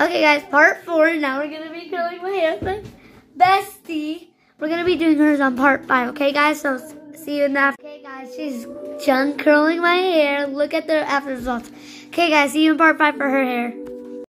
Okay, guys, part four. Now we're gonna be curling my hair. Bestie, we're gonna be doing hers on part five. Okay, guys. So see you in the after. Okay, guys, she's done curling my hair. Look at the after results. Okay, guys, see you in part five for her hair.